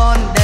con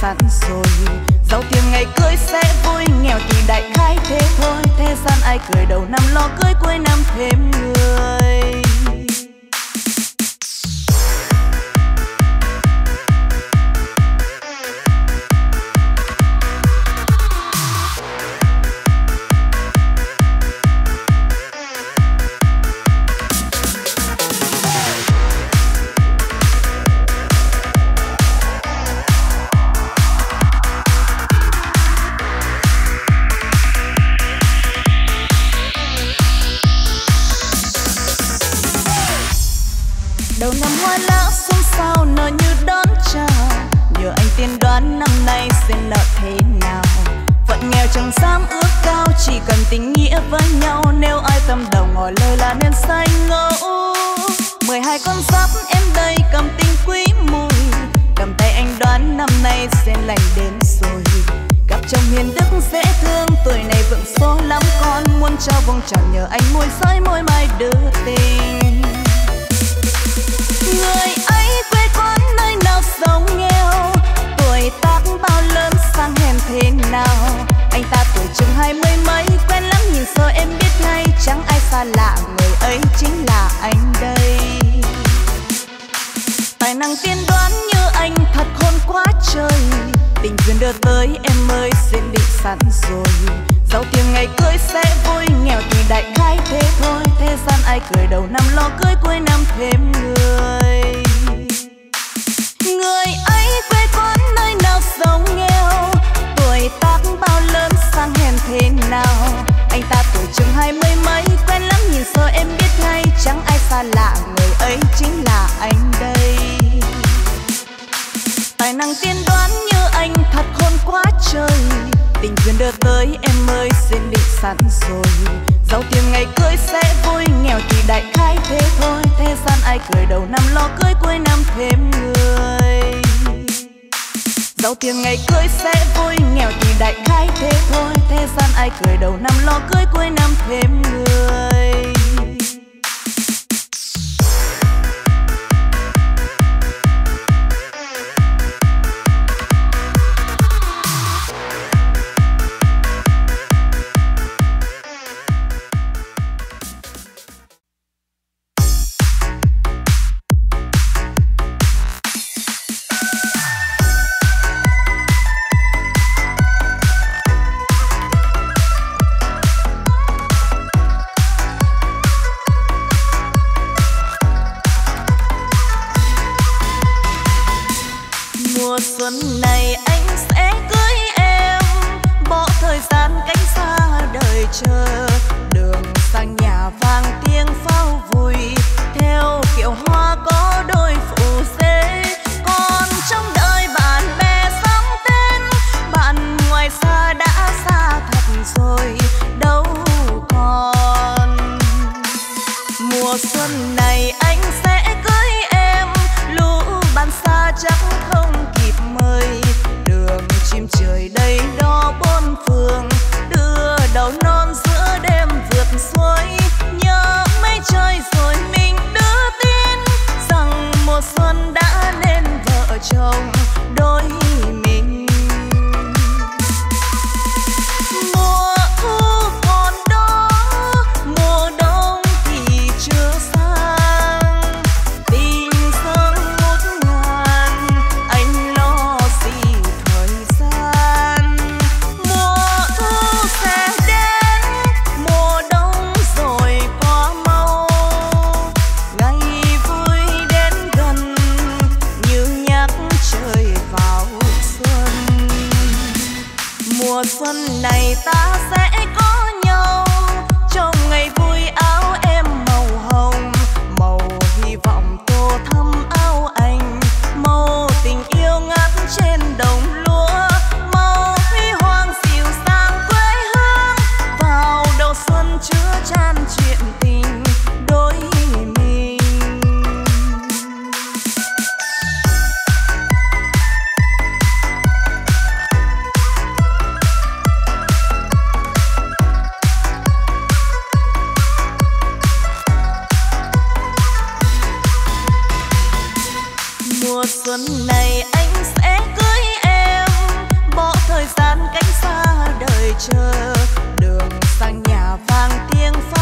sẵn rồi. Giàu tiền ngày cưới sẽ vui, nghèo thì đại khai thế thôi. Thế gian ai cười đầu năm lo, cưới cuối năm thêm người. ai cười đầu năm lo cưới cuối năm thêm người. Trời đường sang nhà vàng tiếng pháo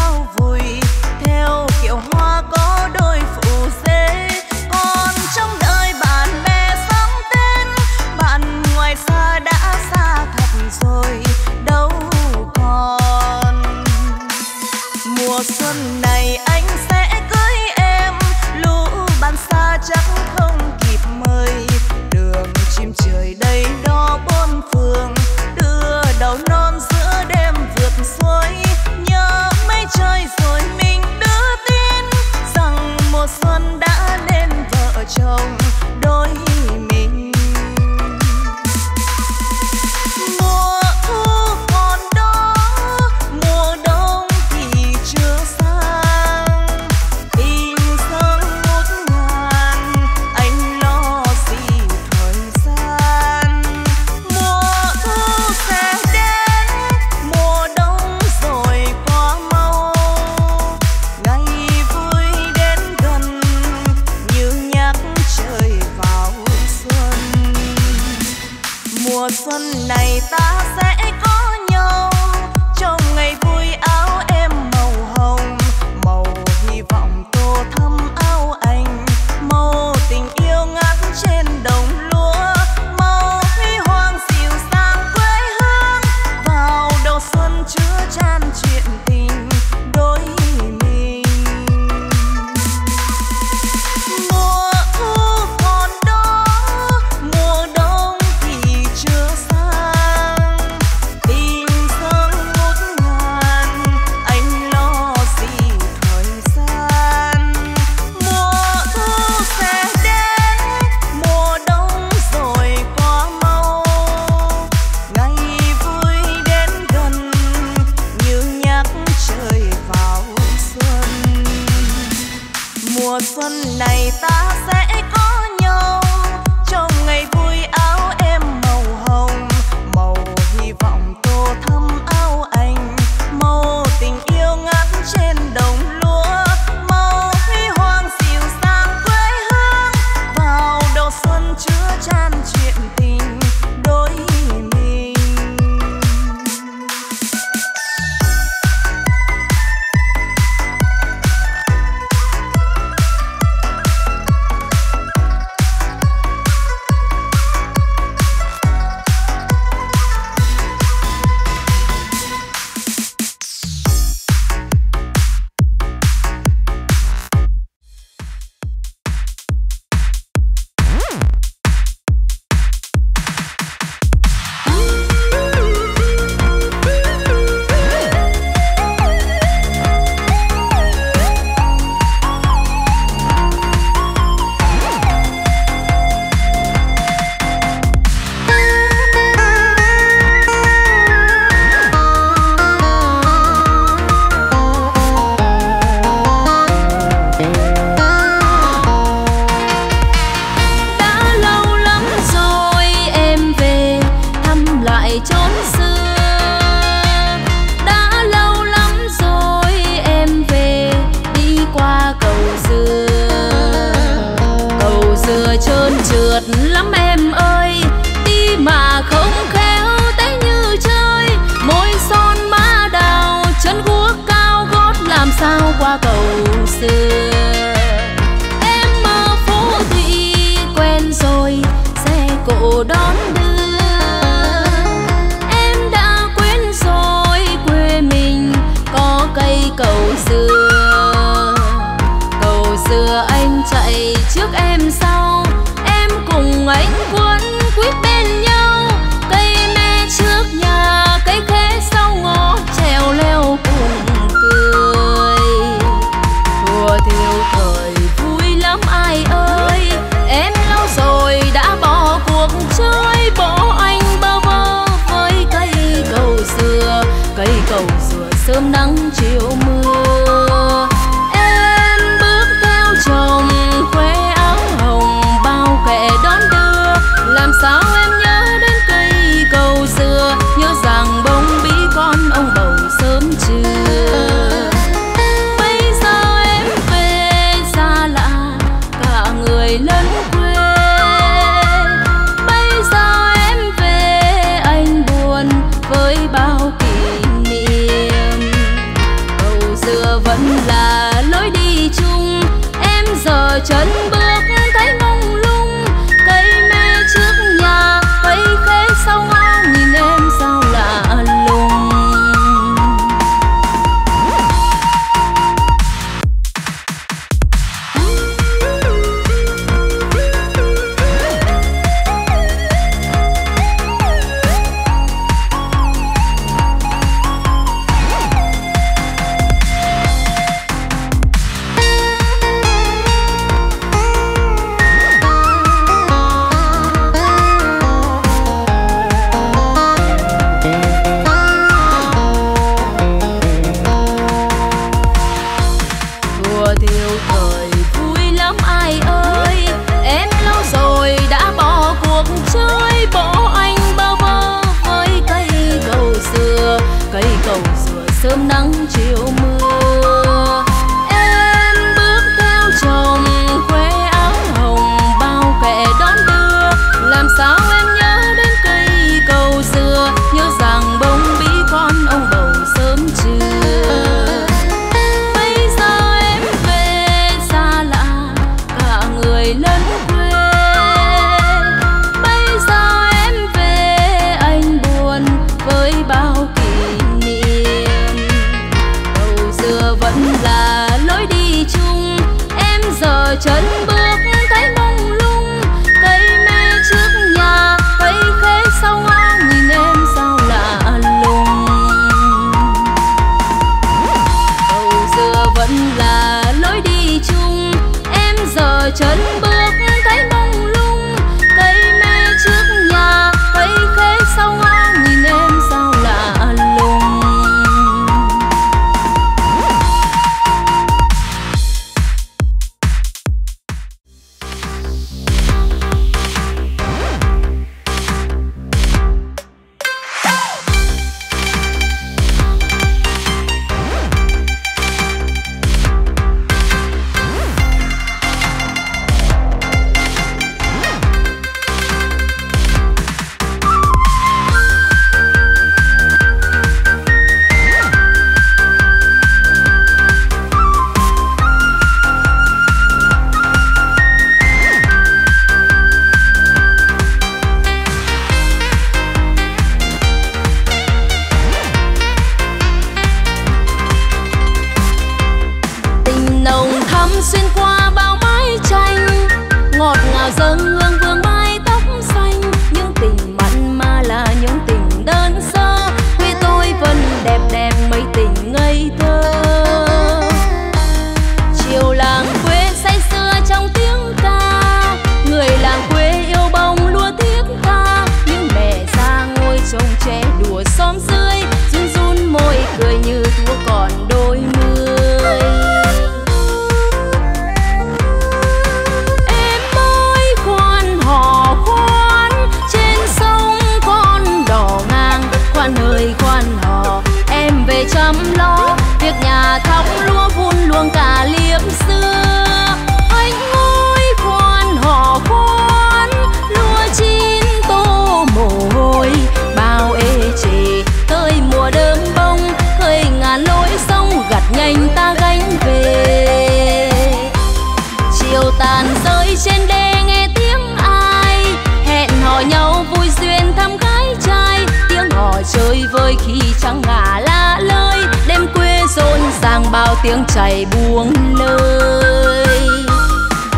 bao tiếng chảy buông lơi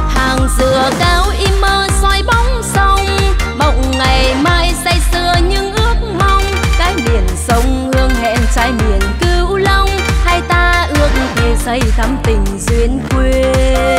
hàng dừa cao im mơ soi bóng sông, mộng ngày mai say sưa những ước mong. Cái miền sông hương hẹn trái miền cửu long, hai ta ước thề xây thắm tình duyên quê.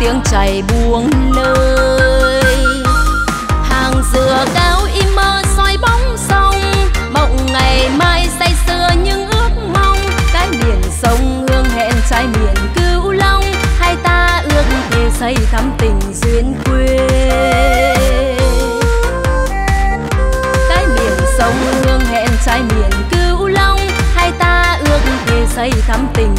Tiếng chảy buông lời hàng dừa cao im mơ soi bóng sông, mộng ngày mai say sưa những ước mong. Cái miền sông hương hẹn trai miền cửu long, hai ta ước thề xây thắm tình duyên quê. Cái miền sông hương hẹn trai miền cửu long, hai ta ước thề xây thắm tình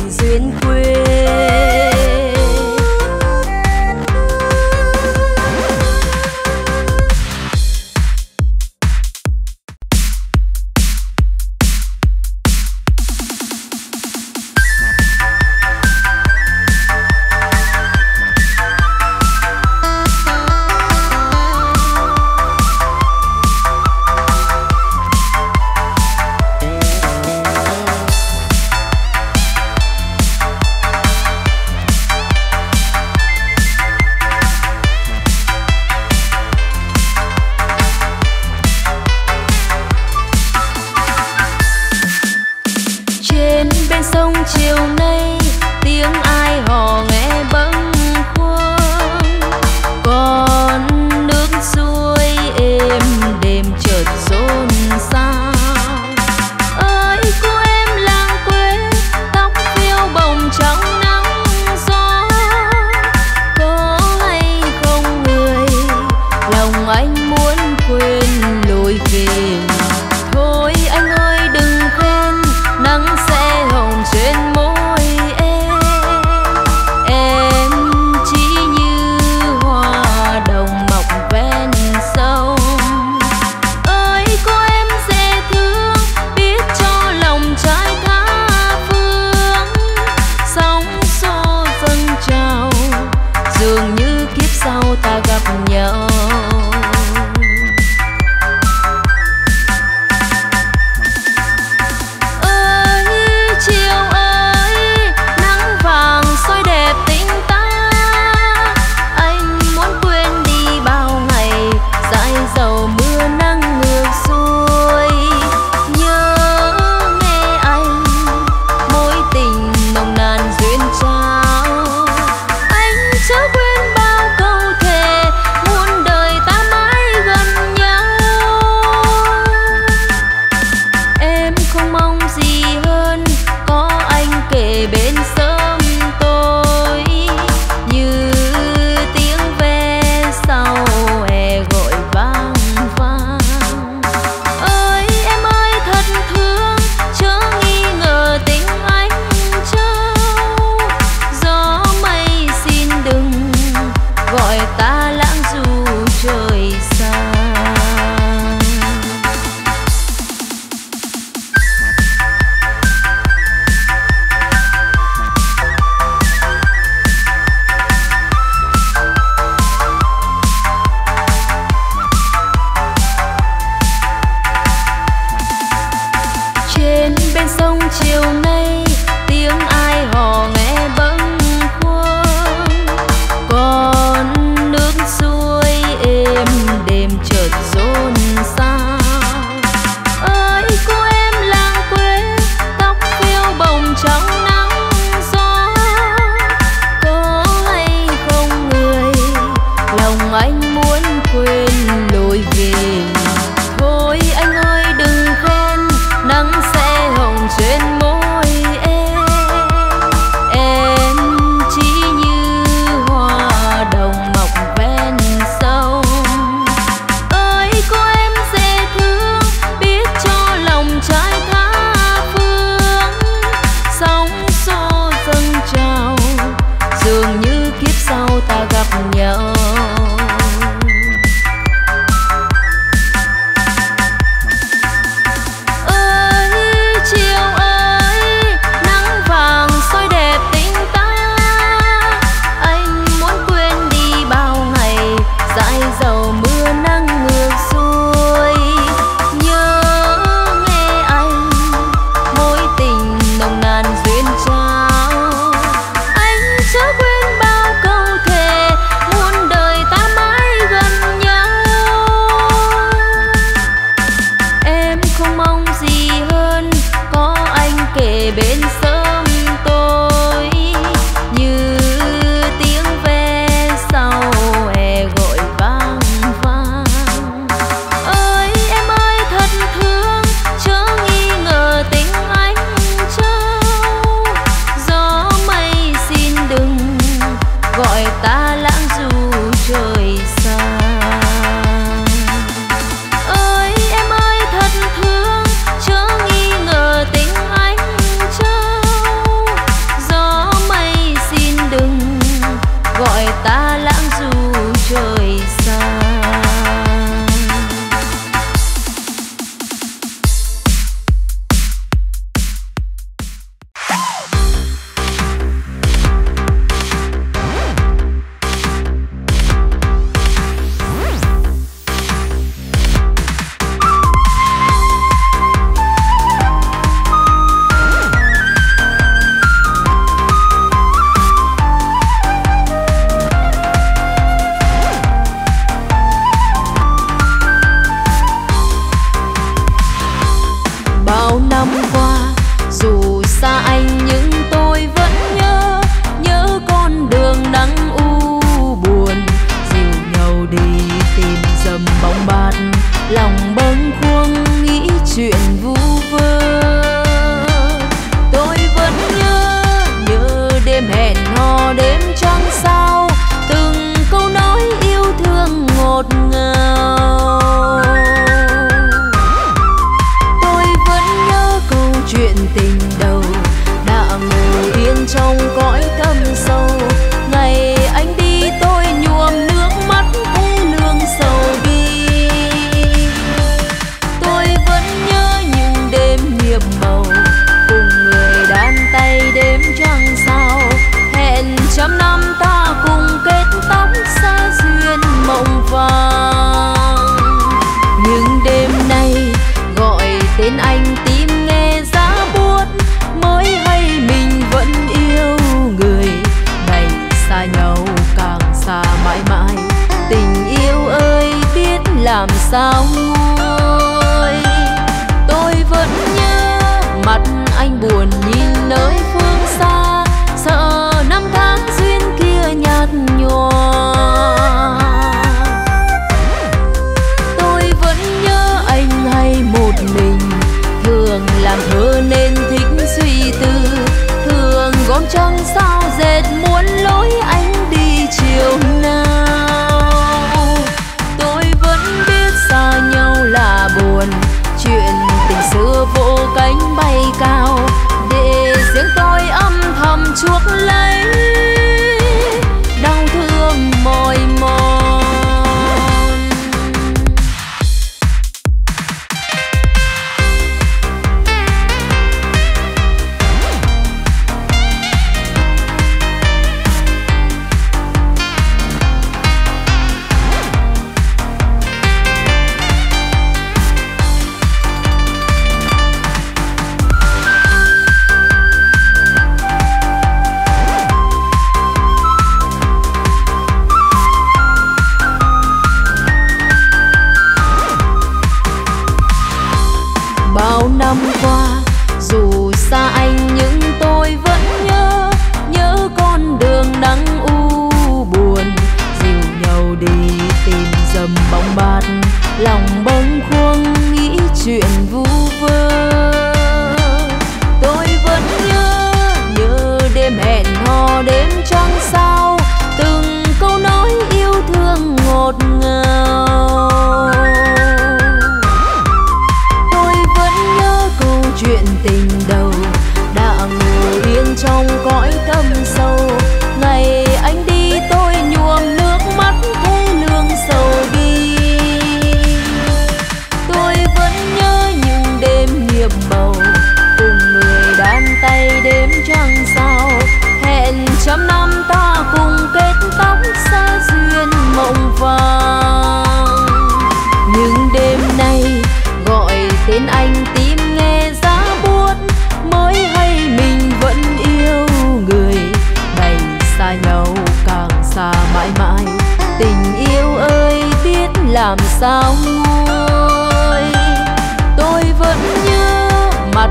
sao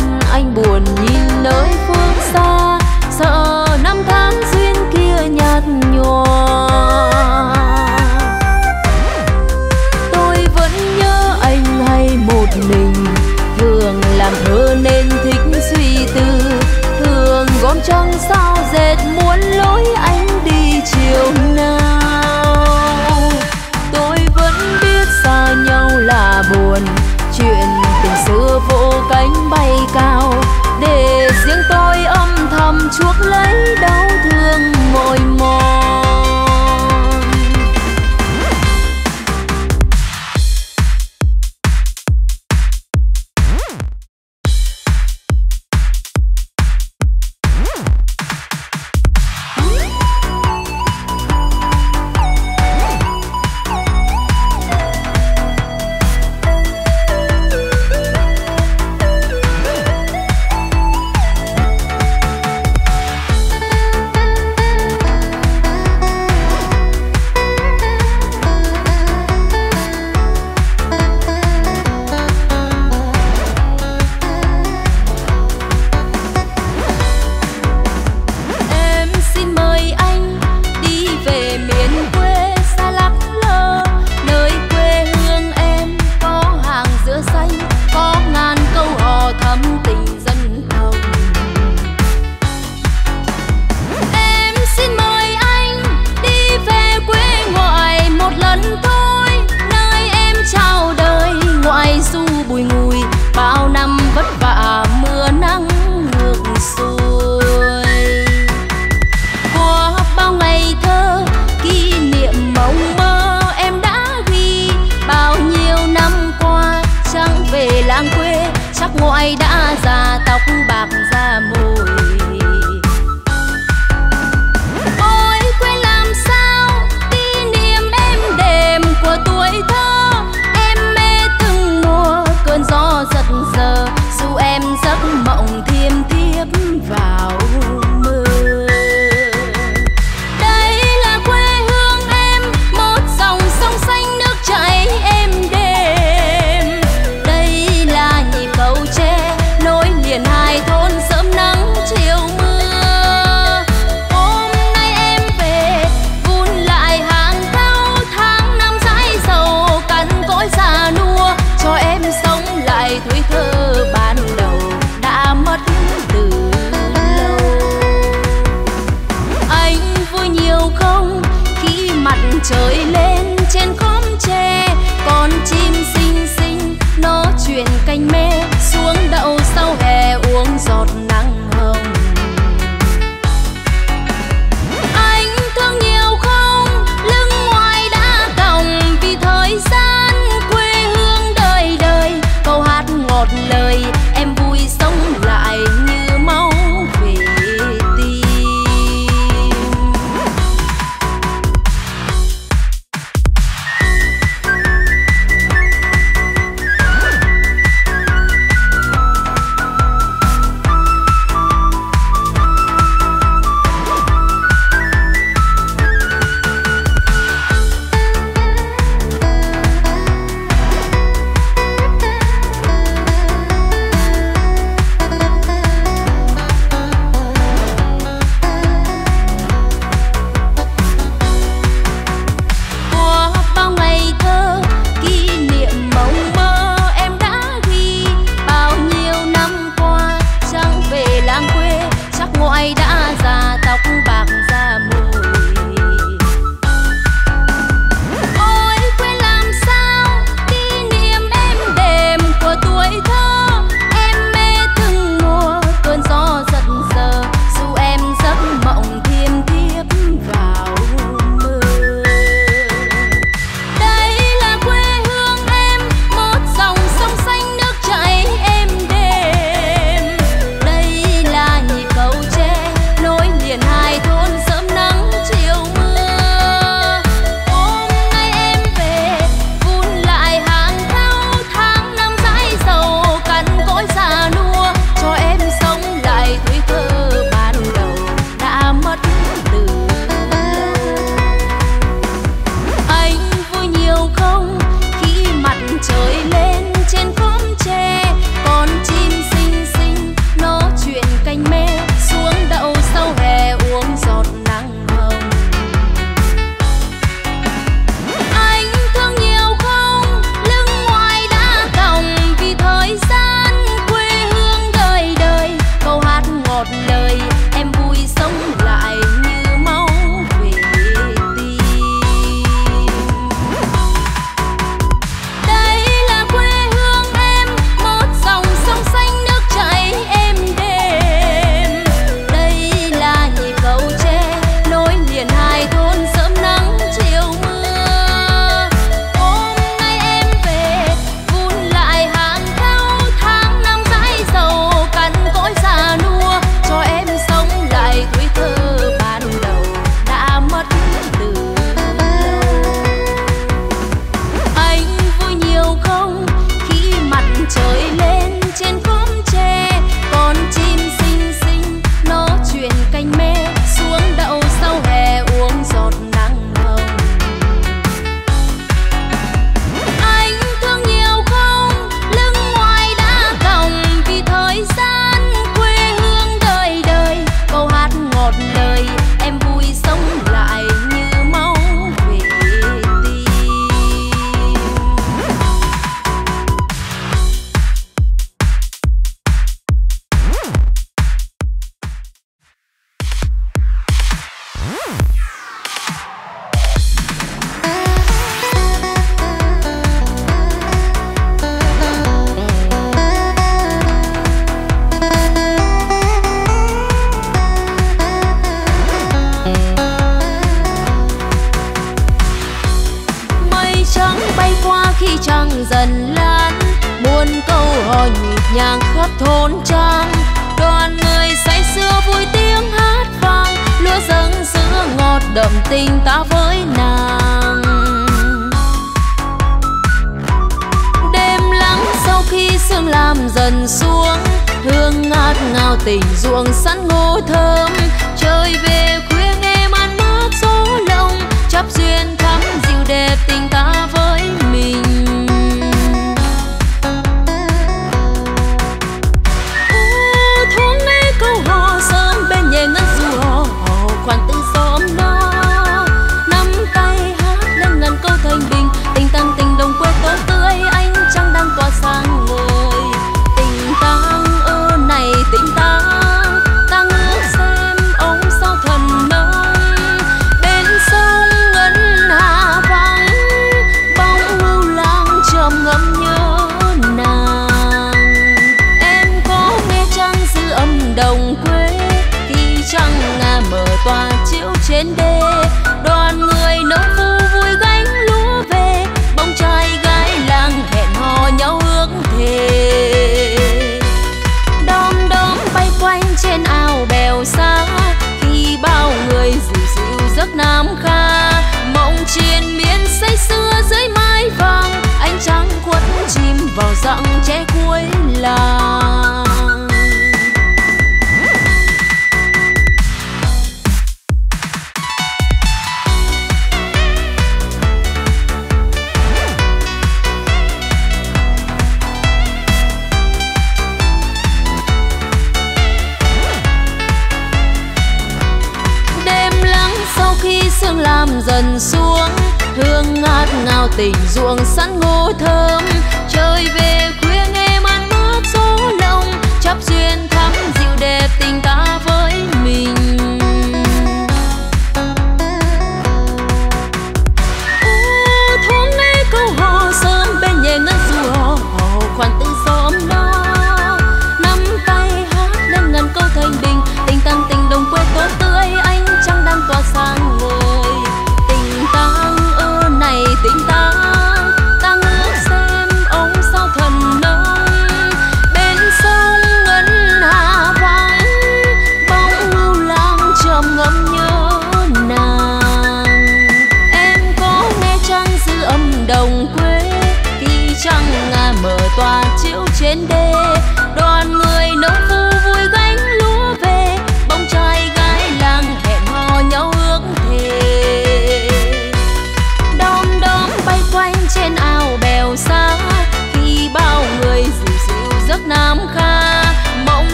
mắt anh buồn nhìn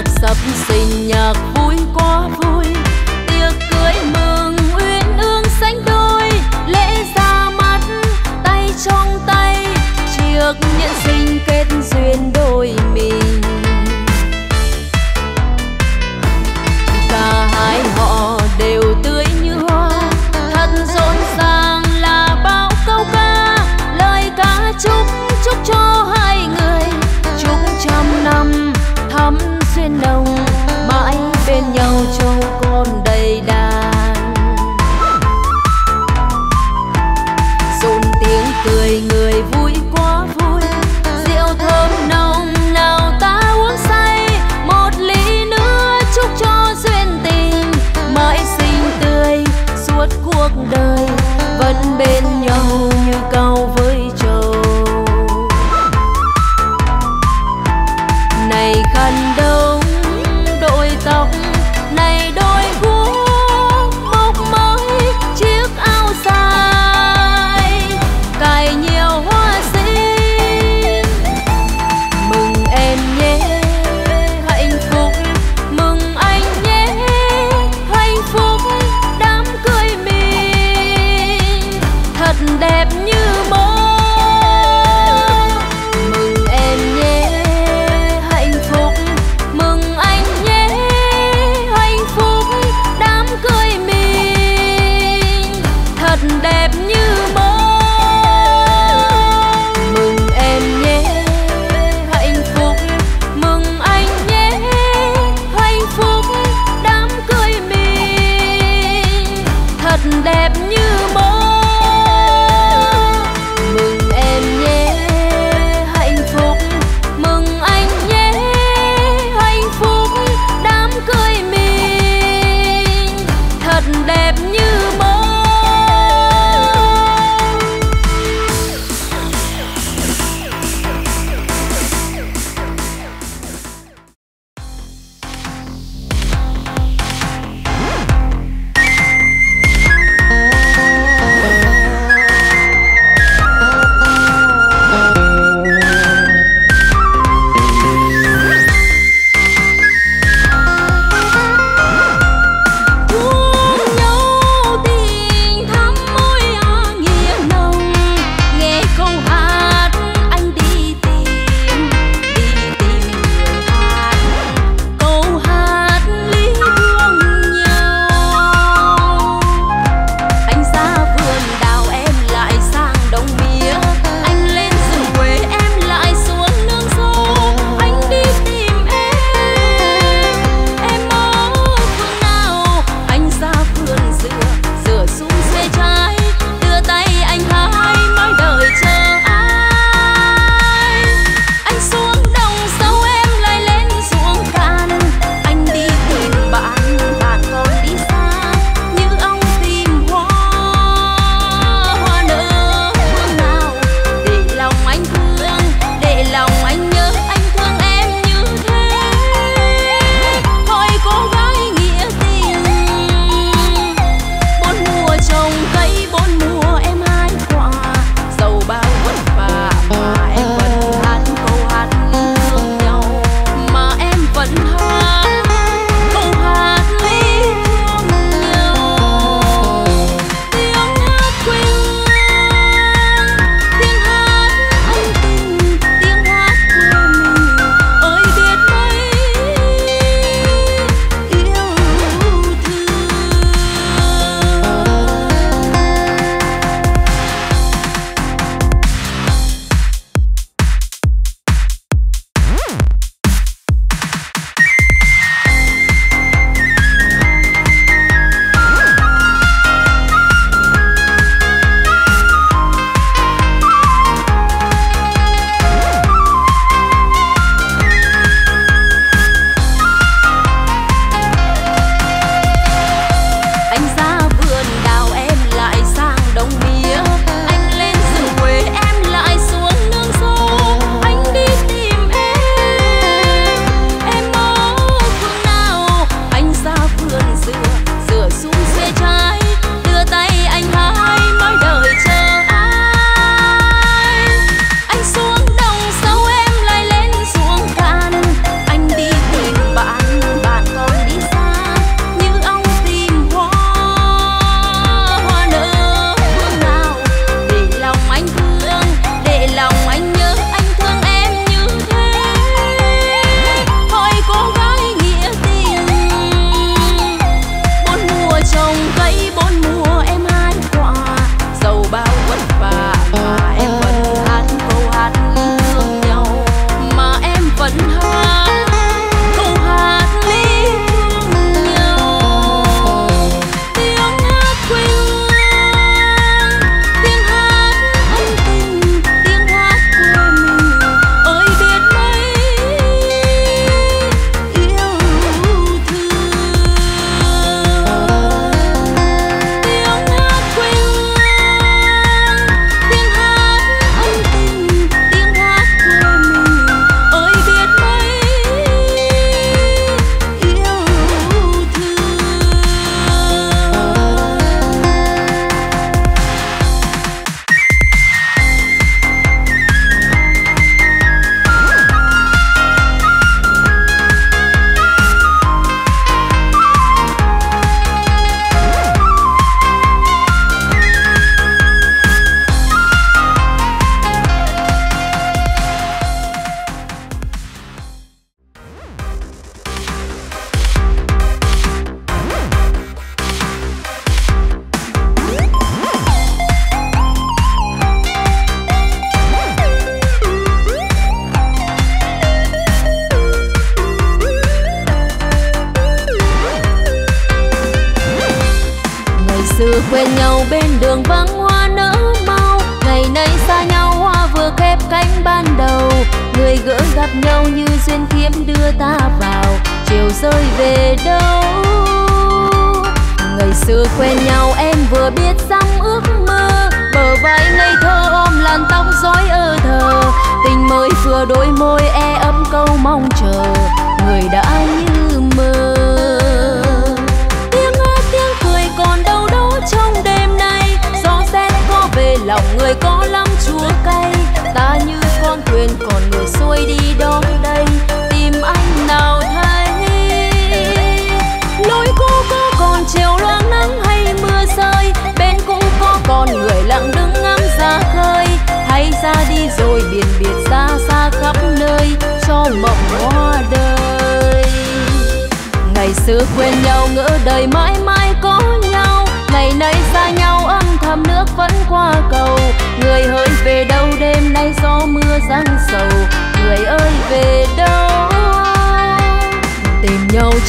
nhạc sắp sinh nhạc vui quá vui.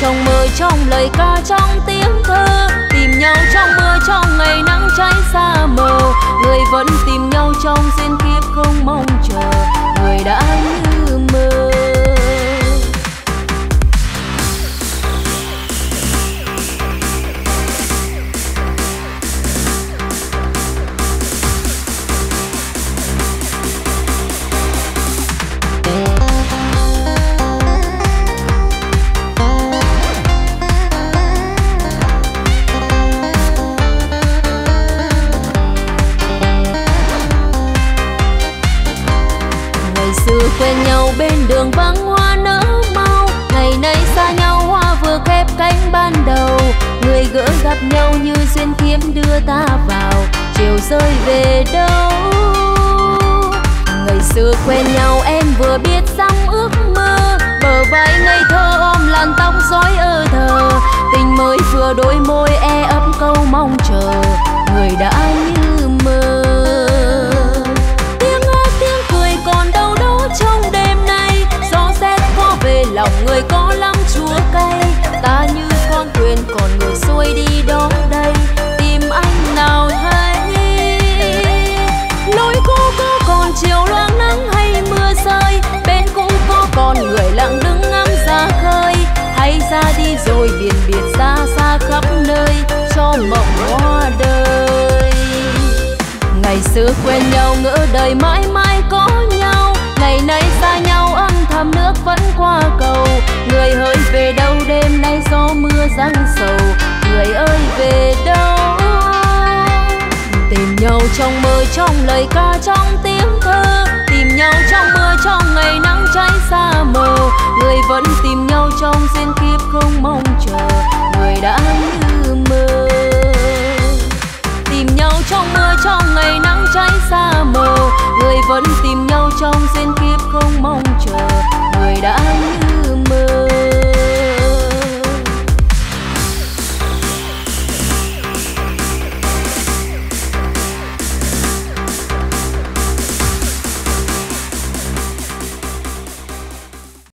Trong mơ trong lời ca trong tiếng thơ, tìm nhau trong mưa trong ngày nắng cháy xa mờ. Người vẫn tìm nhau trong duyên kiếp không mong chờ, người đã như đường vắng hoa nở mau. Ngày nay xa nhau, hoa vừa khép cánh ban đầu. Người gỡ gặp nhau như duyên kiếm đưa ta vào. Chiều rơi về đâu? Ngày xưa quen nhau, em vừa biết rằng ước mơ. Bờ vai ngây thơ ôm làn tóc rối ơ thờ. Tình mới vừa đôi môi e ấp câu mong chờ. Người đã như mơ. Lòng người có lắm chúa cay ta như con thuyền còn người xuôi đi đó đây. Tìm anh nào thấy lối cũ có còn chiều loang nắng hay mưa rơi. Bên cũ có còn người lặng đứng ngắm ra khơi. Hay ra đi rồi biển biệt xa xa khắp nơi. Cho mộng hoa đời. Ngày xưa quen nhau, ngỡ đời mãi mãi có nhau. Ngày nay xa nhau, âm thầm nước vẫn qua người ơi, về đâu đêm nay gió mưa giăng sầu? Người ơi, về đâu? Tìm nhau trong mơ, trong lời ca, trong tiếng thơ. Tìm nhau trong mưa, trong ngày nắng cháy xa mờ. Người vẫn tìm nhau trong duyên kiếp không mong chờ. Người đã như mơ. Tìm nhau trong mưa, trong ngày nắng cháy xa mờ. Người vẫn tìm nhau trong duyên kiếp không mong chờ. Người đã như